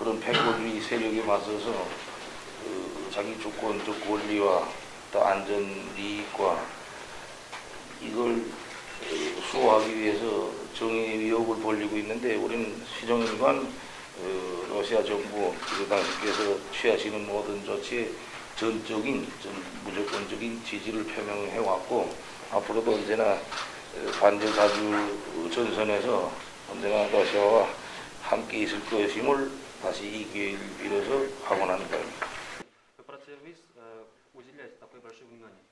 그런 패권주의 세력에 맞서서 그 자기 주권적 권리와 또 안전 이익과 이걸 어, 수호하기 위해서 정의 위협을 벌리고 있는데 우리는 시정일관 어, 러시아 정부 그리고 당신께서 취하시는 모든 조치에 전적인 전 무조건적인 지지를 표명해 왔고 앞으로도 언제나 어, 반전 사주 전선에서 언제나 러시아와 함께 있을 것임을 Насилие философ, хамуран Про сервис э, уделять такое большое внимание.